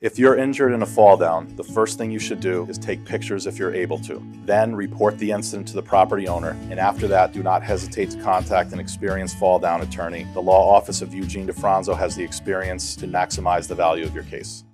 If you're injured in a fall down, the first thing you should do is take pictures if you're able to. Then report the incident to the property owner, and after that, do not hesitate to contact an experienced fall down attorney. The law office of Eugene DeFronzo has the experience to maximize the value of your case.